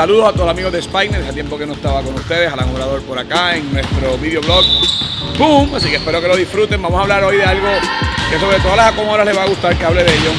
Saludos a todos los amigos de Spiner, hace tiempo que no estaba con ustedes, Alan Obrador por acá en nuestro videoblog. ¡Boom! Así que espero que lo disfruten. Vamos a hablar hoy de algo que sobre todas las acomodadoras les va a gustar que hable de ello.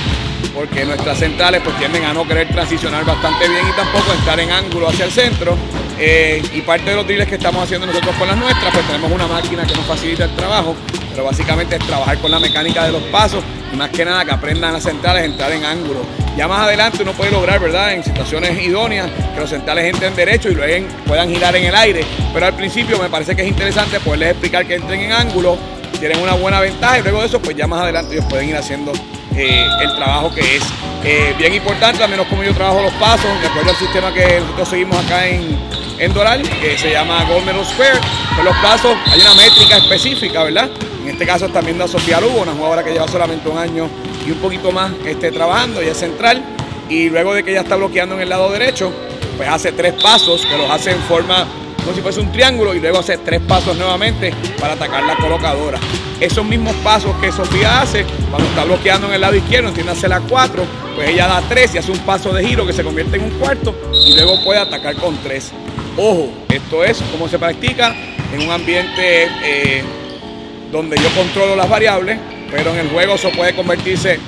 Porque nuestras centrales pues tienden a no querer transicionar bastante bien y tampoco estar en ángulo hacia el centro. Eh, y parte de los drills que estamos haciendo nosotros con las nuestras, pues tenemos una máquina que nos facilita el trabajo, pero básicamente es trabajar con la mecánica de los pasos y más que nada que aprendan las centrales a entrar en ángulo. Ya más adelante uno puede lograr, ¿verdad? En situaciones idóneas, que los centrales entren derecho y luego puedan girar en el aire. Pero al principio me parece que es interesante poderles explicar que entren en ángulo, tienen una buena ventaja y luego de eso, pues ya más adelante ellos pueden ir haciendo eh, el trabajo que es eh, bien importante, al menos como yo trabajo los pasos, de acuerdo al sistema que nosotros seguimos acá en, en Doral, que se llama Gold Medal Square. Con los pasos hay una métrica específica, ¿verdad? En este caso están viendo a Sofía Lugo, una jugadora que lleva solamente un año y un poquito más esté trabajando, es central. Y luego de que ella está bloqueando en el lado derecho, pues hace tres pasos que los hace en forma como si fuese un triángulo y luego hace tres pasos nuevamente para atacar la colocadora. Esos mismos pasos que Sofía hace cuando está bloqueando en el lado izquierdo, entiéndase la cuatro, pues ella da tres y hace un paso de giro que se convierte en un cuarto y luego puede atacar con tres. Ojo, esto es como se practica en un ambiente eh, donde yo controlo las variables, pero en el juego eso puede convertirse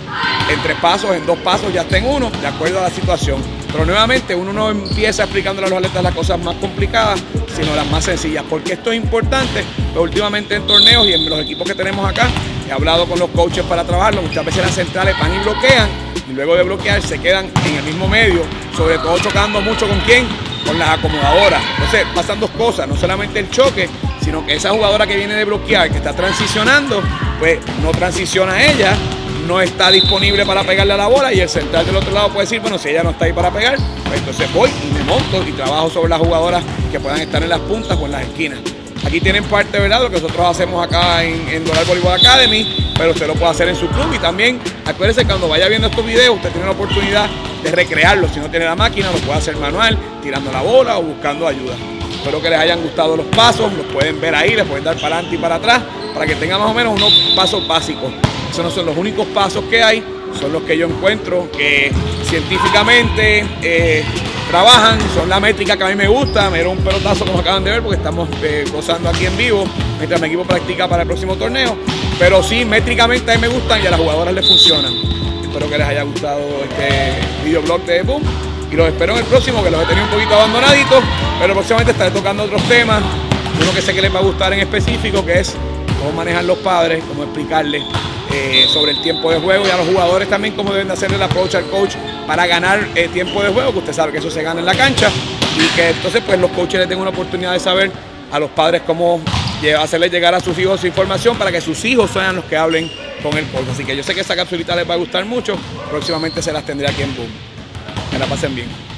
en tres pasos, en dos pasos, ya está en uno, de acuerdo a la situación. Pero nuevamente uno no empieza explicándole a los atletas las cosas más complicadas, sino las más sencillas. Porque esto es importante, pues últimamente en torneos y en los equipos que tenemos acá, he hablado con los coaches para trabajarlo, muchas veces las centrales van y bloquean, y luego de bloquear se quedan en el mismo medio, sobre todo chocando mucho con quién, con las acomodadoras. Entonces pasan dos cosas, no solamente el choque, sino que esa jugadora que viene de bloquear, que está transicionando, pues no transiciona ella, no está disponible para pegarle a la bola y el central del otro lado puede decir, bueno, si ella no está ahí para pegar, pues entonces voy y me monto y trabajo sobre las jugadoras que puedan estar en las puntas o en las esquinas. Aquí tienen parte, ¿verdad? Lo que nosotros hacemos acá en, en Doral Academy, pero usted lo puede hacer en su club y también acuérdese cuando vaya viendo estos videos, usted tiene la oportunidad de recrearlo. Si no tiene la máquina, lo puede hacer manual, tirando la bola o buscando ayuda. Espero que les hayan gustado los pasos, los pueden ver ahí, les pueden dar para adelante y para atrás, para que tengan más o menos unos pasos básicos. Esos no son los únicos pasos que hay, son los que yo encuentro que científicamente eh, trabajan, son la métrica que a mí me gusta, me dieron un pelotazo como acaban de ver porque estamos eh, gozando aquí en vivo mientras mi equipo practica para el próximo torneo, pero sí, métricamente a mí me gustan y a las jugadoras les funcionan. Espero que les haya gustado este videoblog de Boom y los espero en el próximo que los he tenido un poquito abandonaditos, pero próximamente estaré tocando otros temas, uno que sé que les va a gustar en específico que es cómo manejan los padres, cómo explicarles eh, sobre el tiempo de juego y a los jugadores también cómo deben de hacer el approach al coach para ganar eh, tiempo de juego, que usted sabe que eso se gana en la cancha y que entonces pues los coaches les den una oportunidad de saber a los padres cómo hacerles llegar a sus hijos su información para que sus hijos sean los que hablen con el coach. Así que yo sé que esa capsulita les va a gustar mucho, próximamente se las tendré aquí en Boom. Que la pasen bien.